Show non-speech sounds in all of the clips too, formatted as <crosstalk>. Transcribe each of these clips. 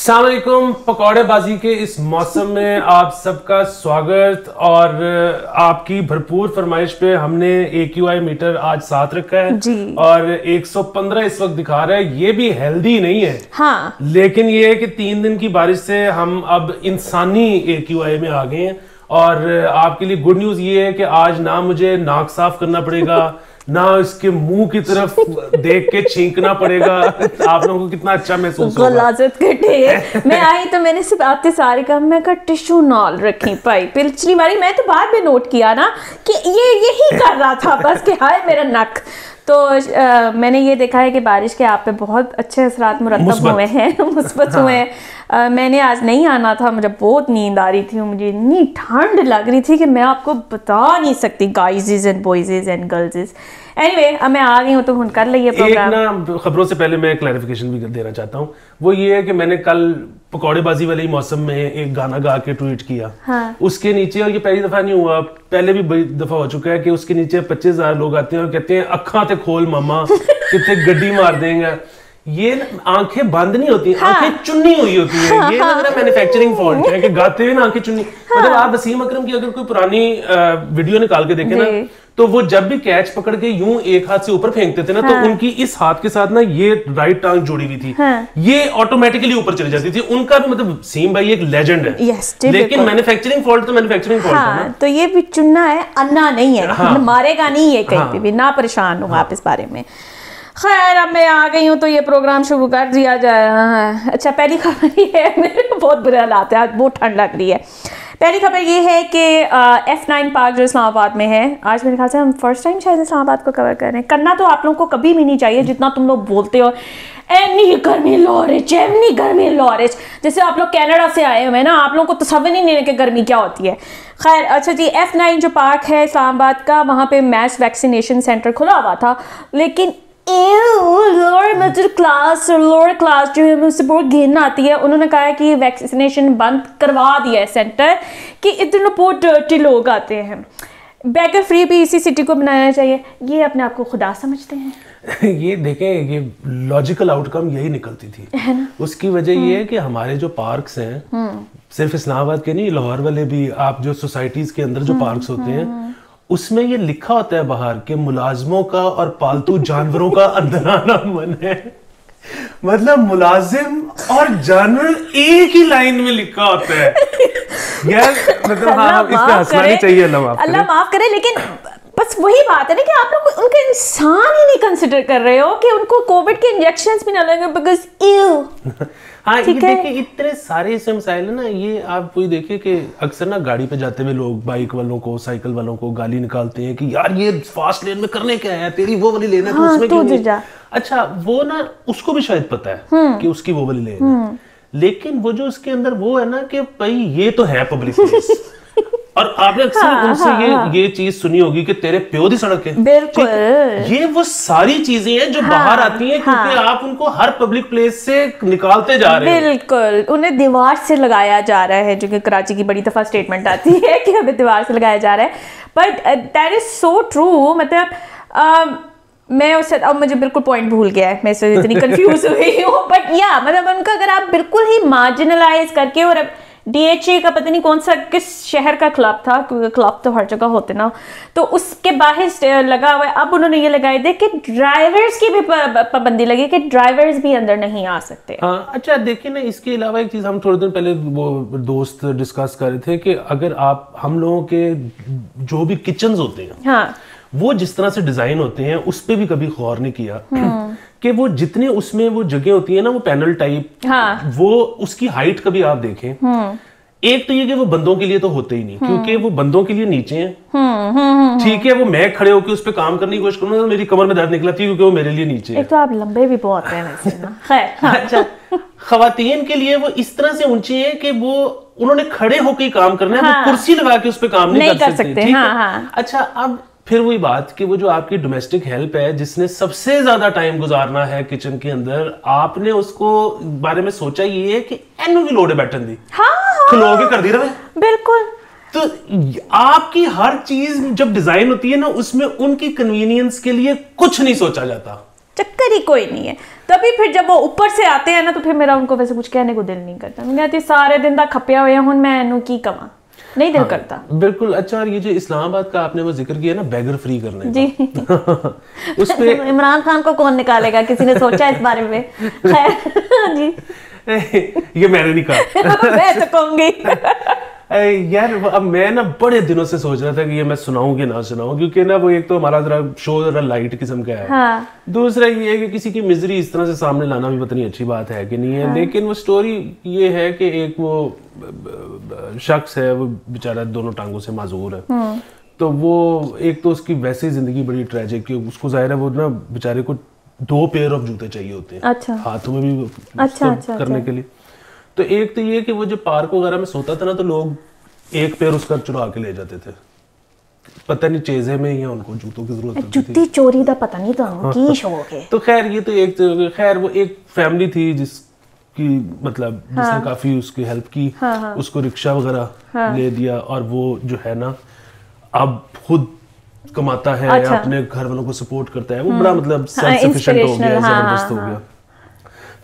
सलामकुम पकौड़ेबाजी के इस मौसम में आप सबका स्वागत और आपकी भरपूर फरमाइश पे हमने ए क्यू आई मीटर आज साथ रखा है जी। और 115 इस वक्त दिखा रहा है ये भी हेल्दी नहीं है हाँ लेकिन ये है कि तीन दिन की बारिश से हम अब इंसानी ए क्यू आई में आ गए हैं और आपके लिए गुड न्यूज़ ये है कि आज ना मुझे नाक साफ़ करना पड़ेगा <laughs> ना इसके मुँह की तरफ़ देख के छींकना पड़ेगा। आप लोगों को कितना अच्छा महसूस होगा। कटे मैं आई तो मैंने सिर्फ़ आते सारे कहा मैं का टिश्यू नाल रखी पाई पिछली बारी मैं तो बाद में नोट किया ना कि ये यही कर रहा था बस कि हाय मेरा नक तो अ, मैंने ये देखा है कि बारिश के आप पे बहुत अच्छे असरात मुरतब हुए हैं मुस्बत हाँ। हुए हैं। अ, मैंने आज नहीं आना था मुझे बहुत नींद आ रही थी मुझे इतनी ठंड लग रही थी कि मैं आपको बता नहीं सकती guyses and boyses and girls anyway अब मैं आ गई हूँ तो कर लिए प्रोग्राम ना खबरों से पहले मैं क्लैरिफिकेशन भी देना चाहता हूँ। वो ये है कि मैंने कल पकौड़ेबाजी वाले ही मौसम में एक गाना गा के ट्वीट किया। हाँ। उसके नीचे और ये पहली दफ़ा नहीं हुआ पहले भी बड़ी दफ़ा हो चुका है कि उसके नीचे पच्चीस हज़ार लोग आते हैं और कहते हैं अखा ते खोल मामा कितने गड्डी मार देंगे। ये आँखें बंद नहीं होती हाँ। आँखें चुन्नी हुई होती है ये ना मेरा मैन्युफैक्चरिंग फॉल्ट है कि गाते हुए ना आँखें चुन्नी हाँ। मतलब आप वसीम अकरम की अगर कोई पुरानी वीडियो निकाल के देखें ना तो वो जब भी कैच पकड़ के यूँ एक हाथ से ऊपर फेंकते थे ना हाँ। तो उनकी इस हाथ के साथ ना ये राइट टांग जुड़ी हुई थी हाँ। ये ऑटोमेटिकली ऊपर चली जाती थी उनका भी मतलब सीम भाई एक लेजेंड है Yes, लेकिन। मैन्युफैक्चरिंग फॉल्ट तो मैन्युफैक्चरिंग फॉल्ट है हाँ तो ये भी चुनना है अन्ना नहीं है हाँ। मारेगा नहीं है कहीं हाँ। पे भी ना परेशान हो आप इस बारे में खैर अब मैं आ गई हूँ तो ये प्रोग्राम शुरू कर दिया जाए। हाँ, अच्छा पहली खबर ये है मेरे बहुत बुरे हालात है आज बहुत ठंड लग रही है। पहली खबर ये है कि एफ़ नाइन पार्क जो इस्लामाबाद में है आज मेरे ख्याल से हम फ़र्स्ट टाइम शायद इस्लामाबाद को कवर कर रहे हैं। करना तो आप लोगों को कभी भी नहीं चाहिए जितना तुम लोग बोलते हो एनी गर्मी लॉरेज एनी गर्मी लॉरेज। जैसे आप लोग कनाडा से आए हुए हैं ना आप लोगों को तस्वीर नहीं लेने की गर्मी क्या होती है? खैर अच्छा जी एफ़ नाइन जो पार्क है इस्लामाबाद का वहाँ पे मैस वैक्सीनेशन सेंटर खुला हुआ था लेकिन लोअर मिडिल क्लास और लोअर क्लास जो है मुझसे बहुत घिन आती है। उन्होंने कहा है कि वैक्सीनेशन बंद करवा दिया है सेंटर कि इतने बहुत डर्टी लोग आते हैं। बैगर फ्री भी इसी सिटी को बनाना चाहिए। ये अपने आप को खुदा समझते हैं। <laughs> ये देखें ये लॉजिकल आउटकम यही निकलती थी। उसकी वजह ये है कि हमारे जो पार्क्स हैं सिर्फ़ इस्लामाबाद के नहीं लाहौर वाले भी आप जो सोसाइटीज के अंदर जो पार्क्स होते हैं उसमें ये लिखा होता है बाहर कि मुलाजमों का और पालतू जानवरों का अंदर आना मन है। मतलब मुलाजिम और जानवर एक ही लाइन में लिखा होता है। यार मतलब हाँ इस पे हंसना नहीं। चाहिए अल्लाह माफ़ अल्लाह माफ़ करे लेकिन बस वही बात है ना कि आप लोग उनका इंसान ही नहीं कंसिडर कर रहे हो कि उनको कोविड के इंजेक्शन भी ना लगे बिकॉज़ इव हाँ ये देखिए इतने सारे इसमें मसाइल है ना ये आप कोई देखिए कि अक्सर ना गाड़ी पे जाते हुए लोग बाइक वालों को साइकिल वालों को गाली निकालते हैं कि यार ये फास्ट लेन में करने क्या है? तेरी वो वाली लेना है तो उसमें क्यों। अच्छा वो ना उसको भी शायद पता हम्म। है कि उसकी वो वाली लेन है। लेकिन वो जो उसके अंदर वो है ना कि भाई ये तो है पब्लिक प्लेस <laughs> और आपने अक्सर हाँ, उनसे हाँ, ये हाँ। ये चीज़ सुनी होगी कि तेरे प्यो दी सड़क है। बिल्कुल। ये वो सारी चीज़ें हैं जो हाँ, बाहर आती हैं क्योंकि हाँ। आप उनको हर पब्लिक प्लेस से निकालते जा रहे हो। बिल्कुल। उन्हें दीवार से लगाया जा रहा है जो कि कराची की बड़ी दफ़ा स्टेटमेंट आती है कि हमें दीवार से लगाया जा रहा है। But that is so true मतलब अम, मैं उससे अब मुझे बिल्कुल पॉइंट भूल गया है। मैं इससे इतनी <laughs> कंफ्यूज हुई हूँ। बट या मतलब उनका अगर आप बिल्कुल ही मार्जिनलाइज करके और अब डीएचए का पता नहीं कौन सा किस शहर का क्लब था क्योंकि क्लब तो हर जगह होते ना। तो उसके बाहर लगा हुआ है। अब उन्होंने ये लगाए थे कि ड्राइवर्स की भी पाबंदी लगी कि ड्राइवर्स भी अंदर नहीं आ सकते। हाँ अच्छा देखिए ना इसके अलावा एक चीज़ हम थोड़े दिन पहले वो दोस्त डिस्कस कर रहे थे कि अगर आप हम लोगों के जो भी किचन होते हैं हाँ। वो जिस तरह से डिज़ाइन होते हैं उस पर भी कभी गौर नहीं किया। कि वो जितने उसमें वो जगह होती है ना वो पैनल टाइप हाँ। वो उसकी हाइट कभी आप देखें। एक तो ये कि वो बंदों के लिए तो होते ही नहीं क्योंकि वो बंदों के लिए नीचे हैं। ठीक है वो मैं खड़े होकर उस पर काम करने की कोशिश करूँ तो मेरी कमर में दर्द निकलती है क्योंकि वो मेरे लिए नीचे एक तो आप लंबे भी बहुत हैं <laughs> खैर हाँ, अच्छा खातन के लिए वो इस तरह से ऊँचे हैं कि वो उन्होंने खड़े होकर काम करना है हाँ। वो कुर्सी लगा के उस पर काम नहीं, नहीं कर सकते सकते, हाँ, हाँ। अच्छा अब फिर वही बात कि वो जो आपकी डोमेस्टिक हेल्प है जिसने सबसे ज़्यादा टाइम गुजारना है किचन के अंदर आपने उसको बारे में सोचा ये है कि एनु की लोड बैठन दी। हाँ हाँ। खलो के कर दी रहे बिल्कुल। तो आपकी हर चीज़ जब डिज़ाइन होती है ना उसमें उनकी कन्वीनियंस के लिए कुछ नहीं सोचा जाता। चक्कर ही कोई नहीं है। तभी फिर जब वो ऊपर से आते हैं ना तो फिर मेरा उनको वैसे कुछ कहने को दिल नहीं करता। मैं कहती सारे दिन का खपिया हुए हूँ मैं इनू की कमा नहीं दिल हाँ, करता। बिल्कुल। अच्छा और ये जो इस्लामाबाद का आपने वो ज़िक्र किया ना बैगर फ्री करने जी। <laughs> उस पे <laughs> इमरान खान को कौन निकालेगा? किसी ने सोचा इस बारे में? खैर <laughs> जी। ये मैंने नहीं कहा। मैं तो कहूँगी। यार अब मैं ना बड़े दिनों से सोच रहा था कि ये मैं सुनाऊं कि ना सुनाऊं क्योंकि ना वो एक तो हमारा जरा शो जरा लाइट किस्म का है। हाँ। दूसरा ये है कि किसी की मिजरी इस तरह से सामने लाना भी पता नहीं अच्छी बात है कि नहीं है हाँ। लेकिन वो स्टोरी ये है कि एक वो शख्स है वो बेचारा दोनों टांगों से माजूर है। तो वो एक तो उसकी वैसे ही ज़िंदगी बड़ी ट्रेजिक उसको ज़ाहिर है वो ना बेचारे को दो पेयर ऑफ़ जूते चाहिए होते हैं। अच्छा। हाथों में भी अच्छा, अच्छा, करने अच्छा। के लिए। तो एक तो ये कि वो जो पार्क वगैरह में सोता था ना तो लोग एक पैर उसका चुरा के ले जाते थे पता नहीं चेजे में ही उनको जूतों की ज़रूरत जूती चोरी का पता नहीं तो की शौक है तो खैर ये तो एक खैर वो एक फैमिली थी जिस कि मतलब हाँ। जिसने काफ़ी उसकी हेल्प की हाँ हाँ। उसको रिक्शा वगैरह हाँ। ले दिया और वो जो है ना अब खुद कमाता है अच्छा। अपने घर वालों को सपोर्ट करता है वो हम्म। बड़ा मतलब हाँ, सेल्फ सफिशिएंट हो गया हाँ, ज़बरदस्त हो गया हाँ,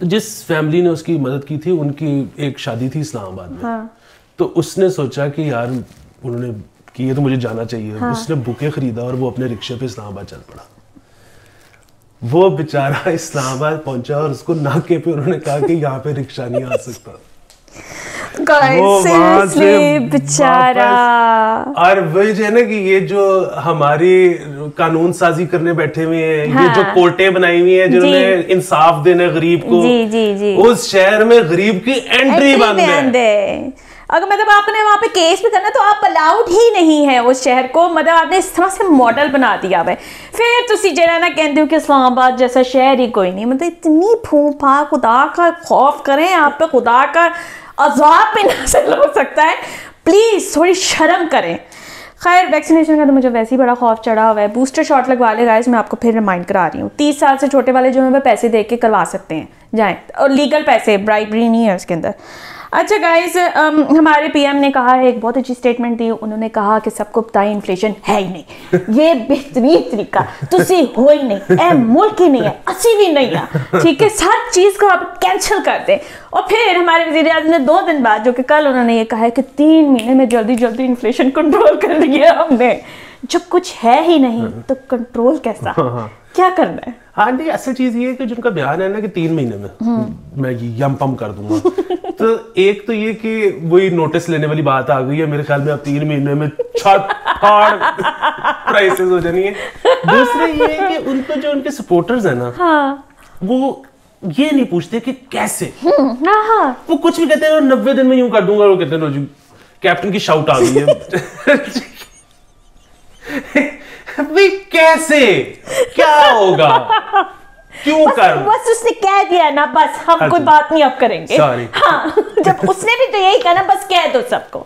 तो जिस फैमिली ने उसकी मदद की थी उनकी एक शादी थी इस्लामाबाद में। तो उसने सोचा कि यार उन्होंने कि ये तो मुझे जाना चाहिए। हाँ। उसने बुके खरीदा और वो अपने रिक्शे पे इस्लामाबाद चल पड़ा। वो बेचारा इस्लामाबाद पहुँचा और उसको नाके पे उन्होंने कहा कि यहाँ पे रिक्शा नहीं आ सकता। <laughs> बेचारा। और वही जो है ना कि ये जो हमारी कानून साजी करने बैठे हुए हैं हाँ। ये जो हाँ। कोर्टें बनाई हुई हैं जिन्होंने इंसाफ देने गरीब को जी जी जी। उस शहर में गरीब की एंट्री बंद है। अगर मतलब आपने वहाँ पे केस भी करना तो आप अलाउड ही नहीं है उस शहर को। मतलब आपने इस तरह से मॉडल बना दिया है। फिर तुसी जरा ना कहते हो कि इस्लामाबाद जैसा शहर ही कोई नहीं। मतलब इतनी फूफा खुदा का खौफ करें आप पे खुदा का अजाब भी नाजिल हो सकता है। प्लीज़ थोड़ी शर्म करें। खैर वैक्सीनेशन का तो मुझे वैसे ही बड़ा खौफ चढ़ा हुआ है। बूस्टर शॉट लगवा ले गाइस मैं आपको फिर रिमाइंड करा रही हूँ। तीस साल से छोटे वाले जो हैं वह पैसे दे के करवा सकते हैं। जाएँ। और लीगल पैसे ब्राइबरी नहीं है उसके अंदर। अच्छा गाइस हमारे पीएम ने कहा है एक बहुत अच्छी स्टेटमेंट दी। उन्होंने कहा कि सबको है इन्फ्लेशन है ही नहीं। ये बेहतरीन तरीका। तुसी हो ही नहीं। ए मुल्क ही नहीं है, असी भी नहीं है। ठीक है, हर चीज़ को आप कैंसिल कर दें। और फिर हमारे वज़ीर आज़म ने दो दिन बाद, जो कि कल उन्होंने ये कहा है कि तीन महीने में जल्दी जल्दी इन्फ्लेशन कंट्रोल कर लिया हमने। जब कुछ है ही नहीं तो कंट्रोल कैसा? क्या करना है? हाँ नहीं असल चीज़ ये है कि जिनका बयान है ना कि तीन महीने में मैं ये यम पम कर दूँगा। <laughs> तो एक तो ये कि वही नोटिस लेने वाली बात आ गई है मेरे ख्याल में अब तीन महीने में छत प्राइसेस हो जानी है। दूसरे ये है कि उनको जो उनके सपोर्टर्स है ना हाँ। वो ये नहीं पूछते कि कैसे? हम्म, हाँ। वो कुछ भी कहते हैं नब्बे दिन में यूँ कर दूँगा वो कहते हैं कैप्टन की शाउट आ गई है। <laughs> <laughs> <laughs> भाई कैसे? क्या होगा? क्यों कर? बस उसने कह दिया ना बस हम कोई अच्छा। बात नहीं अब करेंगे। Sorry. हाँ जब उसने भी तो यही कहा ना बस कह दो सबको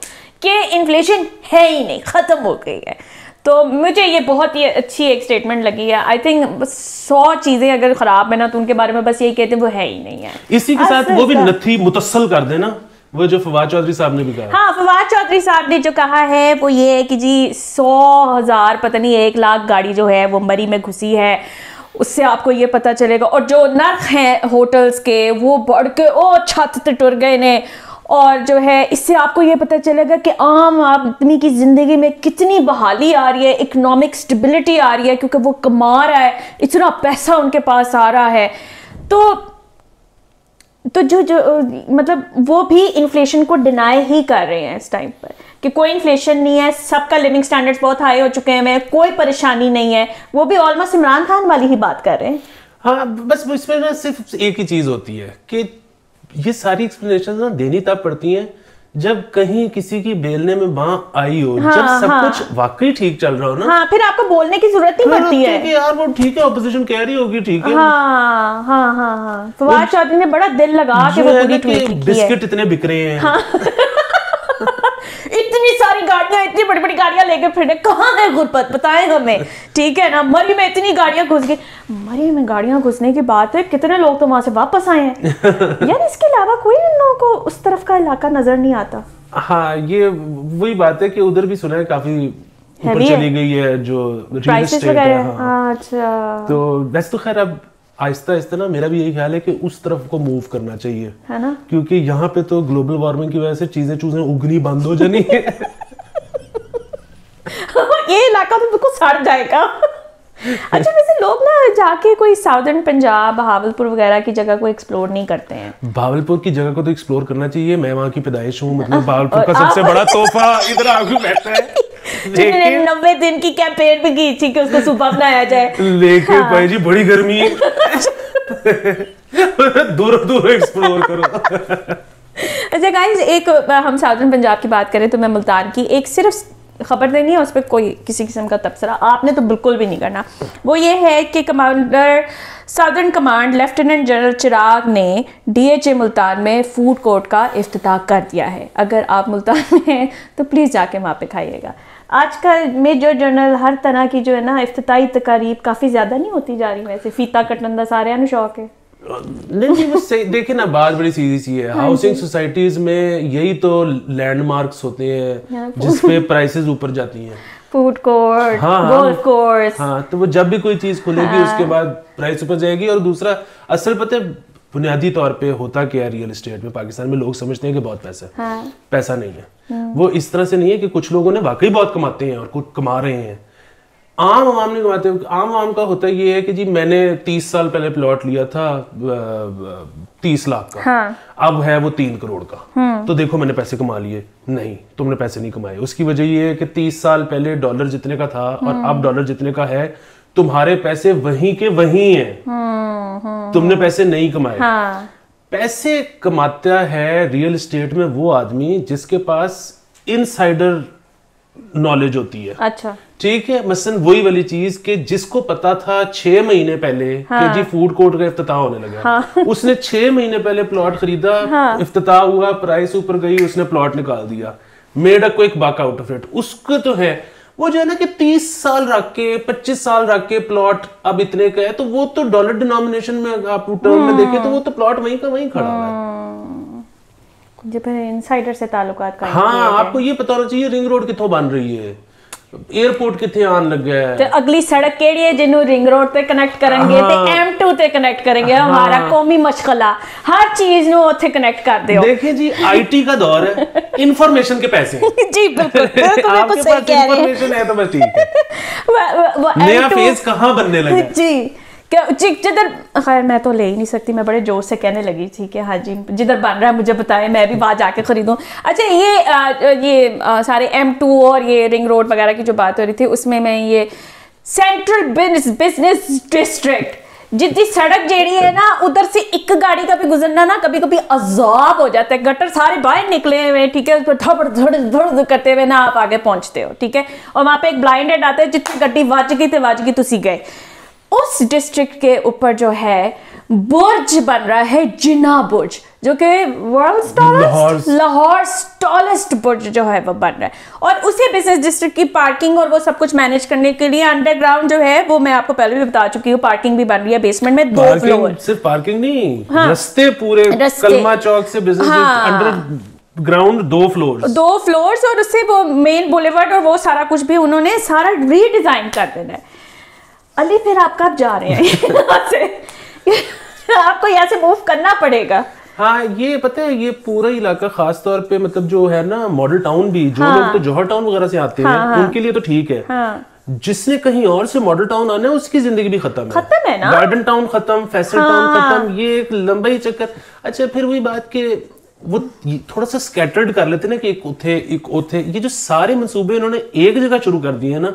कि इन्फ्लेशन है ही नहीं खत्म हो गई है। तो मुझे ये बहुत ही अच्छी एक स्टेटमेंट लगी है। आई थिंक सौ चीज़ें अगर ख़राब है ना तो उनके बारे में बस यही कहते हैं वो है ही नहीं है। इसी के साथ वो भी नथी मुतसल कर देना वो जो फवाद चौधरी साहब ने भी कहा हाँ। फवाद चौधरी साहब ने जो कहा है, वो ये है कि जी, सौ हज़ार, पता नहीं, एक लाख गाड़ी जो है, वो मरी में घुसी है। उससे आपको ये पता चलेगा। और जो नर्क हैं होटल्स के, वो बढ़ के, ओ, छत ते टुर गए ने और जो है, इससे आपको ये पता चलेगा कि आम आदमी की ज़िंदगी में कितनी बहाली आ रही है इकोनॉमिक स्टेबिलिटी आ रही है, क्योंकि वो कमा रहा है, इतना पैसा उनके पास आ रहा है। तो तो जो जो मतलब वो भी इन्फ्लेशन को डिनाई ही कर रहे हैं इस टाइम पर, कि कोई इन्फ्लेशन नहीं है, सबका लिविंग स्टैंडर्ड्स बहुत हाई हो चुके हैं कोई परेशानी नहीं है, वो भी ऑलमोस्ट इमरान खान वाली ही बात कर रहे हैं। हाँ बस इसमें ना सिर्फ़ एक ही चीज़ होती है, कि ये सारी एक्सप्लेनेशन ना देनी तब पड़ती हैं जब कहीं किसी की बेलने में बाँ आई हो हाँ, जब सब हाँ। कुछ वाकई ठीक चल रहा हो ना हाँ फिर आपको बोलने की ज़रूरत नहीं पड़ती है। कि यार वो ठीक है ऑपोजिशन कह रही होगी ठीक है। हाँ हाँ हाँ हाँ। फवाद चौधरी ने बड़ा दिल लगा के वो पूरी ट्वीट की है। बिस्किट इतने बिक रहे हैं। <laughs> इतनी सारी गाड़ियाँ इतनी बड़ी बड़ी गाड़ियाँ लेके फिर कहाँ है गुरबत? बताएँ हमें। ठीक है ना? मरी में इतनी गाड़ियाँ घुस गई मरी में गाड़ियाँ घुसने की बात है कितने लोग तो वहाँ से वापस आए हैं? <laughs> यार इसके अलावा कोई इन लोगों को उस तरफ़ का इलाका नज़र नहीं आता। हाँ ये वही बात है कि उधर भी सुना है काफ़ी ऊपर। चली गई है जो रियल एस्टेट है। हाँ। अच्छा। तो वैसे तो खैर अब आहिस्ता आहिस्ता ना मेरा भी यही ख्याल है कि उस तरफ़ को मूव करना चाहिए। है ना? क्योंकि यहाँ पे तो ग्लोबल वार्मिंग की वजह से चीज़ें चूजें उगनी बंद हो जानी है। ये इलाका तो बिल्कुल सड़ जाएगा। अच्छा वैसे लोग ना जाके कोई साउदर्न पंजाब बहावलपुर वगैरह की जगह को एक्सप्लोर नहीं करते हैं। भावलपुर की जगह को तो एक्सप्लोर करना चाहिए। मैं वहाँ की पैदाइश हूँ मतलब भावलपुर का सबसे बड़ा <laughs> तोहफा इधर आके बैठा है। <laughs> लेकिन नब्बे दिन की कैंपेन भी की थी कि उसको सुबह बनाया जाए। लेकिन हाँ। भाई जी बड़ी गर्मी। है दूर दूर एक्सप्लोर करो। अच्छा गाइस एक हम साउदर्न पंजाब की बात करें तो मैं मुल्तान की एक सिर्फ़ खबर देनी है उस पर कोई किसी किस्म का तबसरा आपने तो बिल्कुल भी नहीं करना। वो ये है कि commander southern command lieutenant general Chirag ने डीएचए मुल्तान में फ़ूड कोर्ट का इफ्तिताह कर दिया है। अगर आप मुल्तान में हैं तो प्लीज़ जाके वहाँ पे खाइएगा। आजकल मेजर जनरल हर तरह की जो है ना इफ्तिताही तकारीब काफ़ी ज़्यादा नहीं होती जा रही वैसे। फीता कटन का सारे शौक है। देखिए ना बात बड़ी सीधी सी है। हाँ हाउसिंग सोसाइटीज में यही तो लैंडमार्क्स होते हाँ, हैं जिसपे प्राइसेस ऊपर जाती हैं। फ़ूड कोर्ट हाँ, हाँ। गोल्फ कोर्स हाँ तो वो जब भी कोई चीज़ खुलेगी हाँ। उसके बाद प्राइस ऊपर जाएगी। और दूसरा असल पता है बुनियादी तौर पे होता क्या है रियल एस्टेट में? पाकिस्तान में लोग समझते हैं कि बहुत पैसा है। हाँ। पैसा नहीं है। वो इस तरह से नहीं है कि कुछ लोगों ने वाकई बहुत कमाते हैं और कुछ कमा रहे हैं। आम आवाम नहीं कमाते। आम आवाम का होता ये है कि जी मैंने तीस साल पहले प्लॉट लिया था तीस लाख का। हाँ। अब है वो तीन करोड़ का। तो देखो मैंने पैसे कमा लिए। नहीं तुमने पैसे नहीं कमाए। उसकी वजह ये है कि तीस साल पहले डॉलर जितने का था और अब डॉलर जितने का है तुम्हारे पैसे वहीं के वहीं हैं। तुमने पैसे नहीं कमाए। हाँ। पैसे कमाता है रियल एस्टेट में वो आदमी जिसके पास इनसाइडर नॉलेज होती है। अच्छा। ठीक है मसलन वही वाली चीज़ कि जिसको पता था छह महीने पहले हाँ। कि जी फ़ूड कोर्ट का इफ्तिताह होने लगा है। <laughs> उसने छह महीने पहले प्लॉट खरीदा इफ्तिताह हुआ प्राइस ऊपर गई उसने प्लॉट निकाल दिया। Made a quick buck out of it. उसको तो है वो जो है ना कि तीस साल रख के पच्चीस साल रख के प्लॉट अब इतने का है तो वो तो डॉलर डिनोमिनेशन में आप टर्म में देखें तो वो तो प्लॉट वहीं का वहीं खड़ा हुआ है। जो इनसाइडर से ताल्लुकात का हाँ आपको ये पता होना चाहिए रिंग रोड कितों बन रही है। एयरपोर्ट कितने आन लग गया है ਤੇ ਅਗਲੀ ਸੜਕ ਕਿਹੜੀ ਹੈ ਜਿਹਨੂੰ ਰਿੰਗ ਰੋਡ ਤੇ ਕਨੈਕਟ ਕਰਾਂਗੇ ਤੇ M2 ਤੇ ਕਨੈਕਟ ਕਰਾਂਗੇ ਹਮਾਰਾ ਕੌਮੀ ਮਸ਼ਗਲਾ ਹਰ ਚੀਜ਼ ਨੂੰ ਉੱਥੇ ਕਨੈਕਟ ਕਰ ਦਿਓ देखिए जी आईटी का दौर है इंफॉर्मेशन के पैसे हैं। जी बिल्कुल बिल्कुल आपके बिल्कुल सही पास कह रहे हैं इंफॉर्मेशन है तो बस ठीक है वो- वो- वो नया M2 फेज कहाँ बनने लगा है? जी क्या जी जिधर खैर मैं तो ले ही नहीं सकती मैं बड़े ज़ोर से कहने लगी थी कि हाँ जी जिधर बन रहा है मुझे बताएँ मैं भी वहाँ जाके खरीदूं। अच्छा ये आ, ये आ, सारे एम टू और ये रिंग रोड वगैरह की जो बात हो रही थी उसमें मैं ये सेंट्रल बिज़नेस डिस्ट्रिक्ट जितनी सड़क जेड़ी है ना उधर से एक गाड़ी का भी गुजरना ना कभी कभी अजाब हो जाता है गटर सारे बाहर निकले हुए ठीक है उस पर धड़ धड़ धड़ करते हुए ना आप आगे पहुँचते हो ठीक है? और वहाँ पे एक ब्लाइंड हेड आता है जितनी गड्डी वज गई तो वज गई तुसी गए। उस डिस्ट्रिक्ट के ऊपर जो है बुर्ज बन रहा है जिना बुर्ज जो कि वर्ल्ड लाहौर- लाहौर टॉलेस्ट बुर्ज जो है वो बन रहा है। और उसी बिज़नेस डिस्ट्रिक्ट की पार्किंग और वो सब कुछ मैनेज करने के लिए अंडरग्राउंड जो है वो मैं आपको पहले भी बता चुकी हूँ पार्किंग भी बन रही है बेसमेंट में दो फ्लोर सिर्फ़ पार्किंग नहीं रास्ते पूरे रास्ते। कलमा चौक से बिज़नेस हाँ। अंडर ग्राउंड दो फ्लोर दो फ्लोर्स और उससे वो मेन बुलेवर्ड और वो सारा कुछ भी उन्होंने सारा रीडिजाइन कर देना है। अली फिर आप कब जा रहे हैं? <laughs> आपको यहाँ से मूव करना पड़ेगा। हाँ ये पता है ये पूरा इलाका खास तौर पे मतलब जो है ना मॉडल टाउन भी जो हाँ, लोग तो जौहर टाउन वगैरह से आते हैं हाँ, उनके लिए तो ठीक है। हाँ। जिसने कहीं और से मॉडल टाउन आना है उसकी ज़िंदगी भी खत्म है। खत्म है ना? गार्डन टाउन खत्म फैसल टाउन खत्म ये एक लंबा ही चक्कर। अच्छा फिर वही बात के वो थोड़ा सा स्कैटर्ड कर लेते ना कि एक उथे एक उथे ये जो सारे मंसूबे उन्होंने एक जगह शुरू कर दिए है ना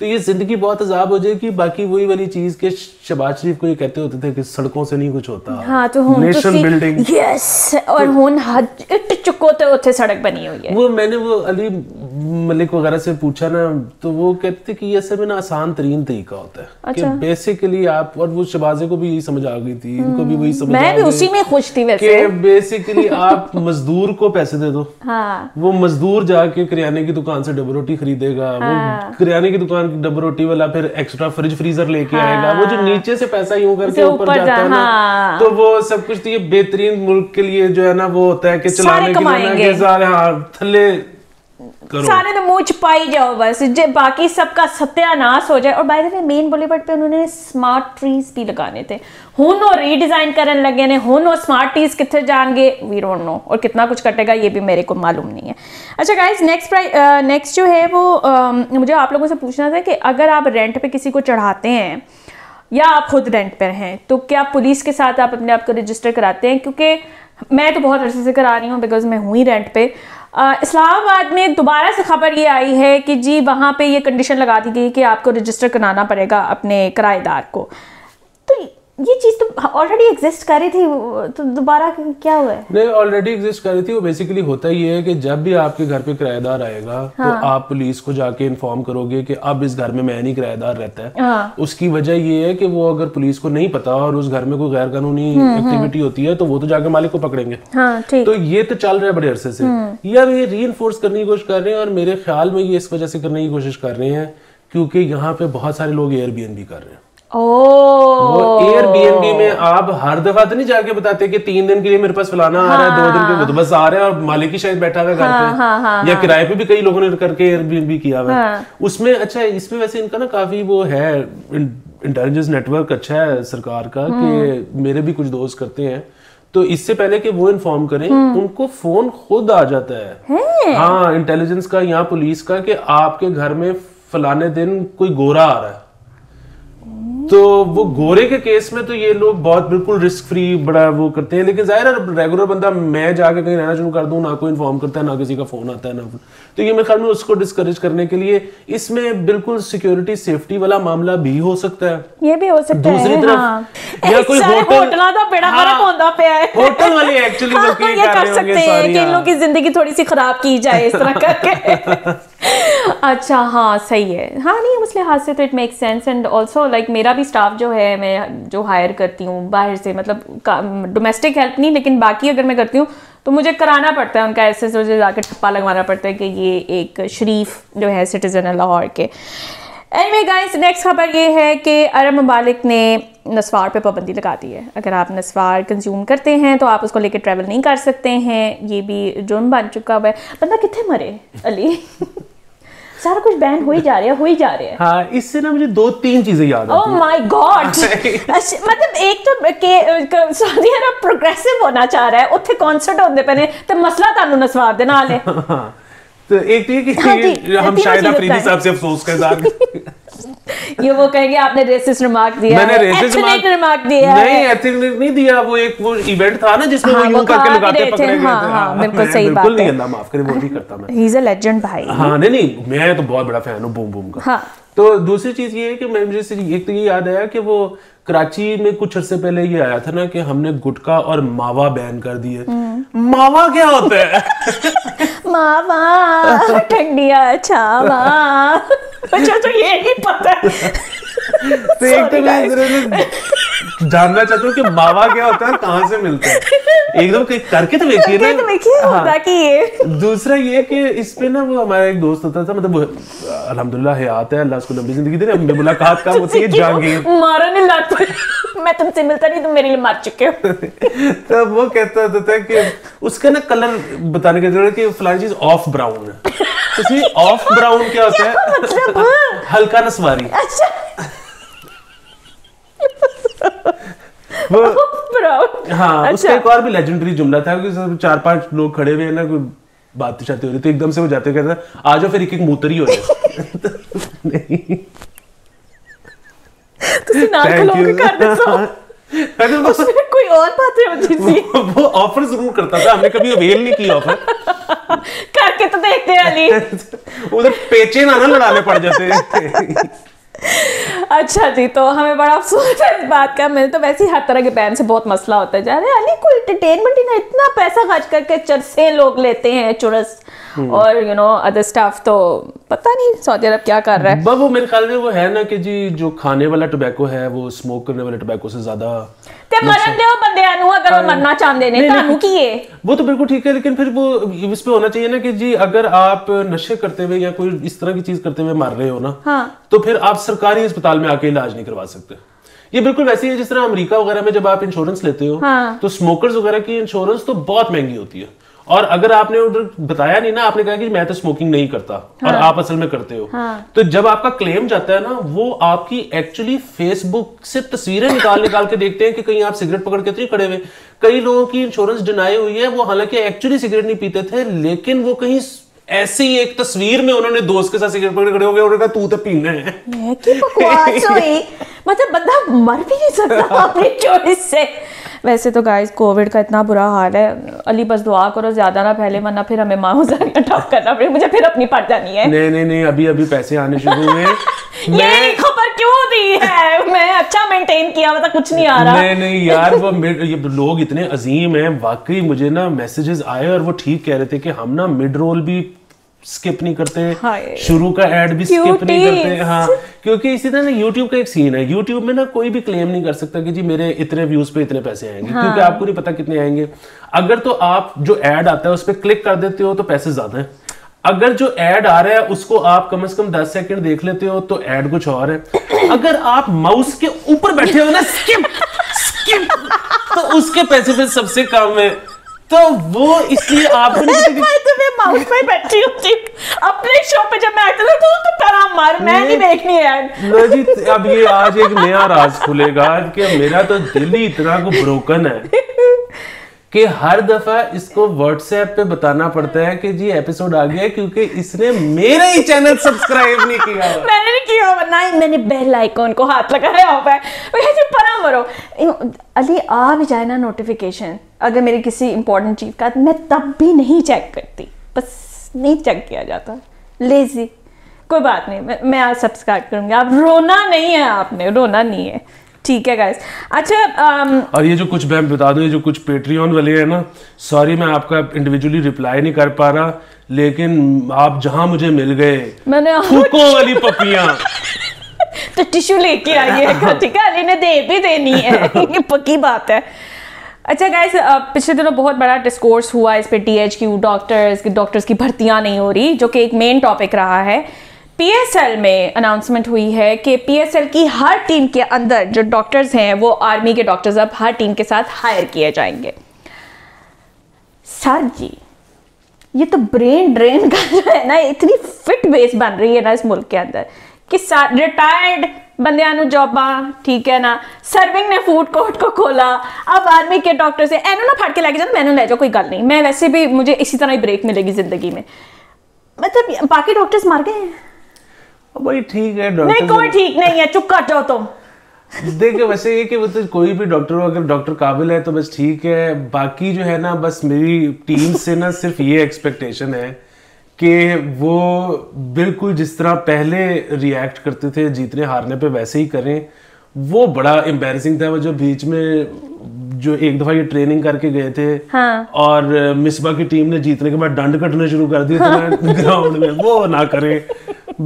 तो ये ज़िंदगी बहुत अजाब हो जाएगी। बाकी वही वाली चीज़ के शबाज शरीफ को ये कहते होते थे कि सड़कों से नहीं कुछ होता। हाँ, तो हुँ, नेशन तो बिल्डिंग यस और तो, हूँ हट चुको तो उथे सड़क बनी हुई है। वो मैंने वो अली मलिक वगैरह से पूछा ना तो वो कहते कि ये में ना आसान तरीन तरीका होता है अच्छा। कि बेसिकली आप और वो शबाजे को भी यही समझ आ गई थी इनको भी वही समझ मैं भी उसी में खुश थी वैसे कि बेसिकली आप <laughs> मजदूर को पैसे दे दो हाँ वो मजदूर जाके किराने की दुकान से डबल रोटी खरीदेगा हाँ। वो किराने की दुकान की डबल रोटी वाला फिर एक्स्ट्रा फ्रिज फ्रीजर लेके आएगा वो जो नीचे से पैसा यूँ करके ऊपर जाता है ना हाँ। तो वो सब कुछ तो ये बेहतरीन मुल्क के लिए जो है ना वो होता है कि चलाने के लिए हाँ थल्ले करो। सारे तो मुँह छुपाई जाओ बस जे बाकी सबका सत्यानाश हो जाए। और by the way main Bollywood पे उन्होंने स्मार्ट ट्रीज भी लगाने थे। हुन और रीडिजाइन करने लगे ने? हुन और स्मार्ट ट्रीज कितने जाएँगे? वी डोंट नो और कितना कुछ कटेगा ये भी मेरे को मालूम नहीं है। अच्छा गाइस नेक्स्ट नेक्स्ट जो है वो अम, मुझे आप लोगों से पूछना था कि अगर आप रेंट पे किसी को चढ़ाते हैं या आप खुद रेंट पर हैं तो क्या पुलिस के साथ आप अपने आप को रजिस्टर कराते हैं? क्योंकि मैं तो बहुत अरसे से करा रही हूँ बिकॉज़ मैं हूँ ही रेंट पे। इस्लामाबाद में दोबारा से खबर ये आई है कि जी, वहाँ पे ये कंडीशन लगा दी गई कि आपको रजिस्टर कराना पड़ेगा अपने किराएदार को। तो ये चीज़ तो ऑलरेडी एग्जिस्ट कर रही थी तो दोबारा क्या हुआ है? नहीं ऑलरेडी एग्जिस्ट कर रही थी वो बेसिकली होता ही है कि जब भी आपके घर पे किराएदार आएगा हाँ. तो आप पुलिस को जाके इन्फॉर्म करोगे कि अब इस घर में मैं नहीं किराएदार रहता है। हाँ। उसकी वजह ये है कि वो अगर पुलिस को नहीं पता और उस घर में कोई गैर कानूनी हम्म, एक्टिविटी होती है तो वो तो जाके मालिक को पकड़ेंगे। हाँ तो ये तो चल रहा है बड़े अरसे से। हम्म। ये ये री करने की कोशिश कर रहे हैं और मेरे ख्याल में ये इस वजह से करने की कोशिश कर रहे हैं क्योंकि यहाँ पे बहुत सारे लोग एयरबीएनबी कर रहे हैं। एयरबीएनबी में आप हर दफ़ा तो नहीं जाके बताते कि तीन दिन के लिए मेरे पास फलाना हाँ, आ रहा है दो दिन के तो बस आ रहे हैं और मालिक ही शायद बैठा हुआ है घर पे। या किराए पे भी कई लोगों ने करके एयरबीएनबी किया हुआ है। उसमें अच्छा इसमें वैसे इनका ना काफ़ी वो है इंटेलिजेंस नेटवर्क अच्छा है सरकार का कि मेरे भी कुछ दोस्त करते हैं। तो इससे पहले कि वो इन्फॉर्म करें उनको फ़ोन खुद आ जाता है। हाँ? इंटेलिजेंस का यहाँ पुलिस का कि आपके घर में फलाने दिन कोई गोरा आ रहा है। तो वो गोरे के केस में तो ये लोग बहुत बिल्कुल रिस्क फ्री बड़ा वो करते हैं लेकिन ज़ाहिर है रेगुलर बंदा मैं जाके कहीं रहना शुरू कर दूँ ना कोई इन्फॉर्म करता है ना किसी का फ़ोन आता है ना तो ये मेरे ख्याल में उसको डिस्करेज करने के लिए इसमें बिल्कुल सिक्योरिटी सेफ्टी वाला मामला भी हो सकता है ये भी हो सकता दूसरी है तरफ़ हाँ। या कोई होटल- होटलों का बेड़ा हाँ। फ़र्क होता पे है होटल वाले एक्चुअली हाँ, लोग ये कर सकते हैं कि इन हाँ। लोग की ज़िंदगी थोड़ी सी खराब की जाए इस तरह करके <laughs> अच्छा हाँ सही है। हाँ नहीं, उस लिहाज से तो it make sense and also like मेरा भी स्टाफ जो है, मैं जो हायर करती हूँ बाहर से मतलब डोमेस्टिक हेल्प नहीं, लेकिन बाकी अगर मैं करती हूँ तो मुझे कराना पड़ता है, उनका ऐसे मुझे जाकर ठप्पा लगवाना पड़ता है कि ये एक शरीफ जो है सिटीजन है, लाहौर के। एनीवे गाइस नेक्स्ट खबर ये है कि अरब ममालिक ने नस्वार पे पाबंदी लगा दी है। अगर आप नस्वार कंज्यूम करते हैं तो आप उसको लेके ट्रैवल नहीं कर सकते हैं। ये भी जुर्म बन चुका हुआ है। बंदा कितने मरे, अली? सारा कुछ बैन हो ही जा रहा है हो ही जा रहा है हाँ इससे ना मुझे दो तीन चीजें याद आती ओह माय गॉड मतलब एक तो के- क- सऊदी अरब प्रोग्रेसिव होना चाह रहा है ਉੱਥੇ ਕਨਸਰਟ ਹੁੰਦੇ ਪਏ ਨੇ ਤੇ ਮਸਲਾ ਤੁਹਾਨੂੰ ਨਸਵਾਰ ਦੇ ਨਾਲ ਹੈ हाँ तो एक तो ये कि हाँ हम शायद अफरीदी साहब से अफसोस का इजहार। <laughs> ये वो कहेंगे आपने रेसिस्ट रिमार्क दिया मैंने है रेसिस्ट ethnic रिमार्क दिया नहीं है एथिक नहीं दिया वो एक वो इवेंट था ना जिसमें हाँ, वो यूँ करके लगाते पकड़े गए हाँ, थे हाँ, बिल्कुल मैं सही बात है बिल्कुल नहीं है। माफ़ करे वो नहीं करता मैं ही इज़ अ लेजेंड भाई हाँ नहीं नहीं मैं तो बहुत बड़ा फ़ैन हूँ बूम बूम का हाँ। तो दूसरी चीज़ ये है कि मैं मुझे सिर्फ़ एक तो ये याद आया कि वो कराची में कुछ अरसे पहले ये आया था ना कि हमने गुटखा और मावा बैन कर दिए हम्म। मावा क्या होता है <laughs> मामा ठंडिया छावा। <laughs> अच्छा तो ये नहीं पता तो एक तो मैं जानना चाहता हूँ कि मावा क्या होता है कहाँ से मिलता है। एकदम करके तो देखिए करके तो देखिए ना होता कि ये। दूसरा ये कि इस पे ना वो हमारा एक दोस्त होता था मतलब अल्हम्दुलिल्लाह हयात है अल्लाह उसको लंबी ज़िंदगी दे हमें मुलाकात कम होती है <laughs> जहांगीर मारो नहीं लड़ मैं तुमसे मिलता नहीं तुम मेरे लिए मर चुके हो। <laughs> तब वो कहता होता था कि उसका ना कलर बताने की ज़रूरत है कि फलानी चीज़ ऑफ़ ब्राउन है। तो ऑफ़ ब्राउन क्या होता है? मतलब? <laughs> हल्का नसवारी। अच्छा। <laughs> वो ब्रो हाँ उसका अच्छा एक और भी लेजेंडरी जुमला था कि सब चार पांच लोग खड़े हुए हैं ना कोई बात शाती हो रही तो एकदम से वो जाते कहते आ जाओ फिर एक एक मूतरी हो जाए <laughs> नहीं ਤੁਸੀਂ ਨਾਲ Thank ਖਲੋ ਕੇ you. ਕਰ ਦੱਸੋ <laughs> अरे वो- उसमें कोई और बातें होती थी वो- वो ऑफर जरूर करता था हमने कभी अवेल नहीं की ऑफर करके तो देखते हैं अली उधर पेचे ना ना लड़ाने पड़ जाते अच्छा जी तो हमें बड़ा अफसोस है इस बात का। मेरे तो वैसे ही हर तरह के बैन से बहुत मसला होता है। जा रहे अली, कोई एंटरटेनमेंट ही ना इतना पैसा खर्च करके चरसे लोग लेते हैं चुरस और यू नो अदर स्टाफ तो पता नहीं सऊदी अरब क्या कर रहा है बस वो मेरे ख्याल में वो है ना कि जी जो खाने वाला टोबैको है वो स्मोक करने वाले टोबैको से ज्यादा ਤੇ ਮਰਨ ਦਿਓ ਬੰਦਿਆਂ ਨੂੰ ਅਗਰ ਉਹ ਮਰਨਾ ਚਾਹੁੰਦੇ ਨੇ ਤੁਹਾਨੂੰ ਕੀ ਹੈ वो तो बिल्कुल ठीक है लेकिन फिर वो इस पे होना चाहिए ना कि जी अगर आप नशे करते हुए या कोई इस तरह की चीज करते हुए मर रहे हो ना हाँ। तो फिर आप सरकारी अस्पताल में आके इलाज नहीं करवा सकते ये बिल्कुल वैसे ही है जिस तरह अमेरिका वगैरह में जब आप इंश्योरेंस लेते हो हाँ। तो स्मोकर्स वगैरह की इंश्योरेंस तो बहुत महँगी होती है। और अगर आपने उधर बताया नहीं ना आपने कहा कि मैं तो स्मोकिंग नहीं करता हाँ, और आप असल में करते हो हाँ, तो जब आपका क्लेम जाता है ना वो आपकी एक्चुअली फेसबुक से तस्वीरें निकाल निकाल के देखते हैं कि कहीं आप सिगरेट पकड़ के तो नहीं खड़े हुए। कई लोगों की इंश्योरेंस डिनाई हुई है वो हालाँकि एक्चुअली सिगरेट नहीं पीते थे लेकिन वो कहीं ऐसी एक तस्वीर में उन्होंने दोस्त के साथ सिगरेट पकड़ खड़े हो गए उन्होंने कहा तू तो पीना है। की बकवास हुई? मतलब बंदा मर भी नहीं सकता <laughs> अपनी चॉइस से। वैसे तो गाइस कोविड का इतना बुरा हाल है। अली बस दुआ करो ज़्यादा ना पहले वरना फिर हमें माँ टफ करना पड़ेगा मुझे फिर अपनी पड़ जानी है। नहीं नहीं नहीं अभी अभी पैसे आने शुरू हुए। <laughs> ये खबर क्यों दी है? मैं अच्छा मेंटेन किया मतलब कुछ नहीं आ रहा। नहीं नहीं यार वो ये लोग इतने अजीम हैं। वाकई मुझे ना मैसेजेस आए और वो ठीक कह रहे थे कि हम ना मिड रोल भी स्किप नहीं करते शुरू का एड भी स्किप नहीं करते हाँ क्योंकि इसी तरह ना यूट्यूब का एक सीन है। यूट्यूब में ना कोई भी क्लेम नहीं कर सकता कि जी मेरे इतने व्यूज़ पे इतने पैसे आएँगे हाँ. क्योंकि आपको नहीं पता कितने आएँगे। अगर तो आप जो एड आता है उस पर क्लिक कर देते हो तो पैसे ज़्यादा है। अगर जो एड आ रहा है उसको आप कम से कम दस सेकंड देख लेते हो तो एड कुछ और है। अगर आप माउस के ऊपर बैठे हो ना स्किप स्किप तो उसके पैसे फिर सबसे कम है। तो वो इसलिए आपको <laughs> मैं तो मैं माउस पे बैठी होती अपने शो पे जब मैं आती हूँ तो तो तेरा मार मैं नहीं देखनी है। लो जी अब ये आज एक नया राज खुलेगा कि मेरा तो दिल ही इतना को ब्रोकन है कि हर दफ़ा इसको व्हाट्सएप पे बताना पड़ता है कि जी एपिसोड आ गया क्योंकि इसने मेरा ही चैनल सब्सक्राइब नहीं किया मैंने नहीं किया ना मैंने बेल आइकॉन को हाथ लगाया हुआ है। परा मरो अली आ भी जाए ना नोटिफिकेशन अगर मेरी किसी इंपॉर्टेंट चीज़ का मैं तब भी नहीं चेक करती। बस नहीं चेक किया जाता। लेजी कोई बात नहीं मैं, मैं आज सब्सक्राइब करूँगी। आप रोना नहीं है आपने रोना नहीं है। ठीक है गाइस अच्छा आम... और ये जो कुछ मैं बता दूँ ये जो कुछ पेट्रियन वाले हैं ना सॉरी मैं आपका इंडिविजुअली रिप्लाई नहीं कर पा रहा लेकिन आप जहाँ मुझे मिल गए मैंने <laughs> वाली पपियाँ। तो टिश्यू लेके आइए ठीक है? ने दे भी देनी है। <laughs> ये पक्की बात है। अच्छा गाइस पिछले दिनों बहुत बड़ा डिस्कोर्स हुआ, इस पे टी की डॉक्टर्स डॉक्टर्स की भर्तियाँ नहीं हो रही, जो कि एक मेन टॉपिक रहा है। पीएसएल में अनाउंसमेंट हुई है कि पीएसएल की हर टीम के अंदर जो डॉक्टर्स हैं, वो आर्मी के डॉक्टर्स अब हर टीम के साथ हायर किए जाएँगे। सर जी, ये तो ब्रेन ड्रेन का जो है ना इतनी फिट बेस बन रही है ना इस मुल्क के अंदर कि रिटायर्ड ਬੰਦਿਆਂ जॉबा ठीक है ना? सर्विंग ने फ़ूड कोर्ट को खोला। अब आर्मी के डॉक्टर से एनू ना फाड़ के लेके जाओ मैंने ले जाओ कोई गल नहीं। मैं वैसे भी मुझे इसी तरह ही ब्रेक मिलेगी ज़िंदगी में। मतलब बाकी डॉक्टर्स मार गए भाई ठीक है डॉक्टर नहीं कोई ठीक नहीं है चुप कर जाओ तुम। देखिए वैसे ये कि वो तो कोई भी डॉक्टर हो अगर डॉक्टर काबिल है तो बस ठीक है। बाकी जो है ना बस मेरी टीम से ना सिर्फ़ ये एक्सपेक्टेशन है कि वो बिल्कुल जिस तरह पहले रिएक्ट करते थे जीतने हारने पे वैसे ही करें वो बड़ा एम्बेसिंग था। वो जो बीच में जो एक दफ़ा ये ट्रेनिंग करके गए थे हाँ। और मिसबा की टीम ने जीतने के बाद डंड कटने शुरू कर दिए थे ग्राउंड में। वो ना करें।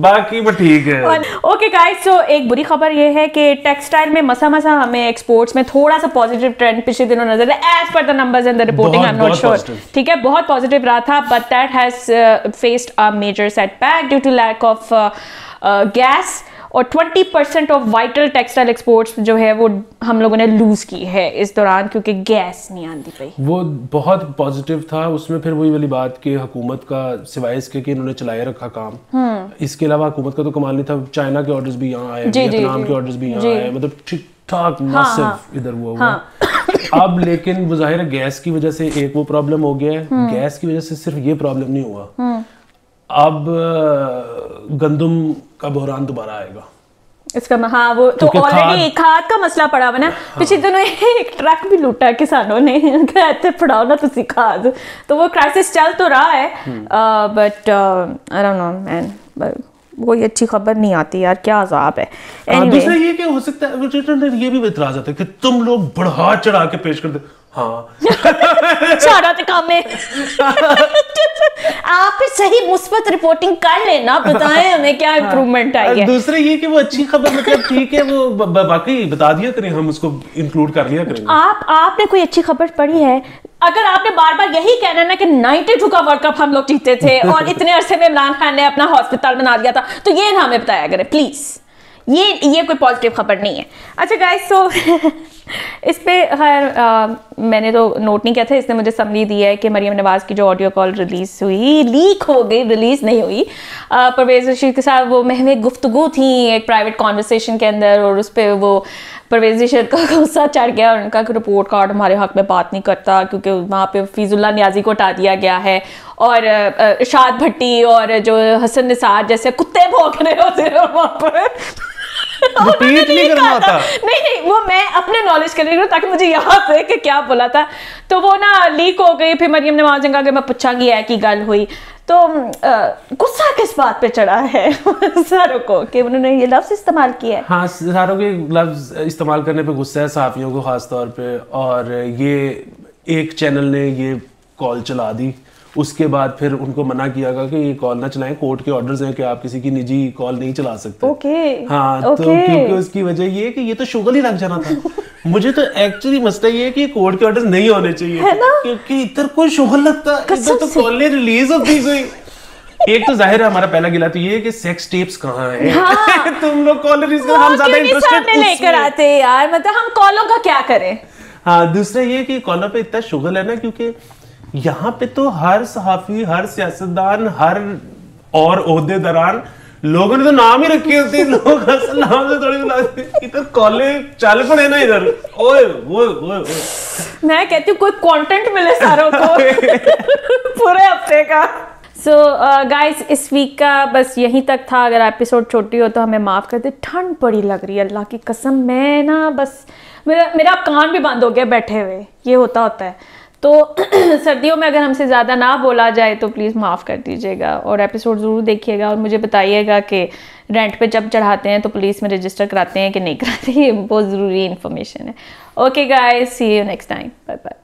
बाकी वो ठीक है। ओके गाइस सो एक बुरी खबर ये है कि टेक्सटाइल में मसा मसा हमें एक्सपोर्ट्स में थोड़ा सा पॉजिटिव ट्रेंड पिछले दिनों नज़र है as per the numbers in the reporting I am not sure ठीक है बहुत पॉजिटिव रहा था but that has faced a major setback due to lack of gas और 20 percent of vital textile exports जो है वो हम लोगों ने लूज की है इस दौरान क्योंकि गैस नहीं आती पाई। वो बहुत पॉजिटिव था। उसमें फिर वही वाली बात कि हुकूमत का सिवाय इसके कि इन्होंने चलाए रखा काम। हम्म। इसके अलावा हुकूमत का तो कमाल नहीं था। चाइना के ऑर्डर्स भी यहाँ आए वियतनाम के ऑर्डर्स भी यहाँ आए। मतलब ठीक ठाक हाँ, हाँ, इधर वो हाँ. <coughs> अब लेकिन वो ज़ाहिर है गैस की वजह से एक वो प्रॉब्लम हो गया है। हम्म। गैस की वजह से सिर्फ़ ये प्रॉब्लम नहीं हुआ। हम्म। अब गंदम का बहरान दोबारा आएगा। इसका हाँ वो तो ऑलरेडी खाद का मसला पड़ा हुआ ना। हाँ। पिछले दिनों एक ट्रक भी लूटा किसानों ने। कहते फड़ाओ ना तुसी खाद। तो वो क्राइसिस चल तो रहा है। But I don't know man कोई अच्छी खबर नहीं आती यार क्या अजाब है। anyway, दूसरा ये क्या हो सकता है ये भी इतराज आता है कि तुम लोग बढ़ा चढ़ा के पेश करते हाँ। <laughs> सारा तो काम है। <laughs> आप सही मुस्बत रिपोर्टिंग कर लेना बताएँ हमें क्या इम्प्रूवमेंट हाँ। आई है। दूसरे ये कि वो अच्छी खबर मतलब ठीक है वो बाकी बता दिया करें हम उसको इंक्लूड कर लिया करेंगे आप आपने कोई अच्छी खबर पढ़ी है? अगर आपने बार बार यही कहना ना कि 92 का वर्ल्ड कप हम लोग जीते थे <laughs> और इतने अरसे में इमरान खान ने अपना हॉस्पिटल बना दिया था तो ये ना हमें बताया करें प्लीज़ ये ये कोई पॉजिटिव खबर नहीं है। अच्छा गाइस तो इस पे, खैर मैंने तो नोट नहीं किया था, इसने मुझे समझी दी है कि मरियम नवाज़ की जो ऑडियो कॉल रिलीज़ हुई लीक हो गई रिलीज़ नहीं हुई परवेज़ रशीद के साथ वो महवे गुफ्तगु थी एक प्राइवेट कॉन्वर्सेशन के अंदर और उस पर वो परवेज रशीद का गुस्सा चढ़ गया और उनका रिपोर्ट कार्ड हमारे हक में बात नहीं करता क्योंकि वहाँ पे फीजुल्ला न्याजी को हटा दिया गया है और शाद भट्टी और जो हसन निसार जैसे कुत्ते भोंक रहे होते हैं वहाँ पर। <laughs> रिपीट नहीं करना था। नहीं नहीं वो मैं अपने नॉलेज के लिए ताकि मुझे याद है कि क्या बोला था। तो वो ना लीक हो गई फिर मरियम जंगा के मैं पूछांगी है की गल हुई। तो गुस्सा किस बात पे चढ़ा है? <laughs> सारों को कि उन्होंने ये लफ्ज इस्तेमाल किया है। हाँ सारों के लफ्ज इस्तेमाल करने पे गुस्सा है साफियों को खास तौर पे। और ये एक चैनल ने ये कॉल चला दी। उसके बाद फिर उनको मना किया गया कि ये कॉल ना चलाएँ कोर्ट के ऑर्डर्स हैं कि आप किसी की निजी कॉल नहीं चला सकते। ओके हाँ okay. तो क्योंकि उसकी वजह ये है कि ये तो शुगर ही लग जाना था। <laughs> मुझे तो एक्चुअली मसला ये है कि कोर्ट के ऑर्डर्स नहीं होने चाहिए है ना? क्योंकि इधर कोई शुगर लगता इधर तो कॉल रिलीज़ होती कोई। एक तो ज़ाहिर है हमारा पहला गिला तो ये है कि सेक्स टेप्स कहाँ है? हाँ। <laughs> तुम लोग कॉलर हम ज़्यादा इंटरेस्टेड लेकर आते यार? मतलब हम कॉलों का क्या करें? हाँ दूसरा ये कि कॉलर पे इतना शुगर है ना क्योंकि यहाँ पे तो हर सहाफी हर सियासतदान हर और अहदेदारान लोगों ने तो नाम ही रखे होते लोग असल नाम से थोड़ी बुलाते इधर कॉलेज चाल पड़े ना इधर? ओए ओए ओए मैं कहती हूँ कोई कंटेंट मिले सारों को। <laughs> पूरे हफ़्ते का। सो गाइस uh, इस वीक का बस यहीं तक था। अगर एपिसोड छोटी हो तो हमें माफ़ कर दे। ठंड बड़ी लग रही है अल्लाह की कसम। मैं ना बस मेरा मेरा कान भी बंद हो गया बैठे हुए। ये होता होता है। तो <clears throat> सर्दियों में अगर हमसे ज़्यादा ना बोला जाए तो प्लीज़ माफ़ कर दीजिएगा और एपिसोड ज़रूर देखिएगा और मुझे बताइएगा कि रेंट पे जब चढ़ाते हैं तो पुलिस में रजिस्टर कराते हैं कि नहीं कराते, <laughs> ये बहुत ज़रूरी इन्फॉर्मेशन है। Okay guys see you next time bye bye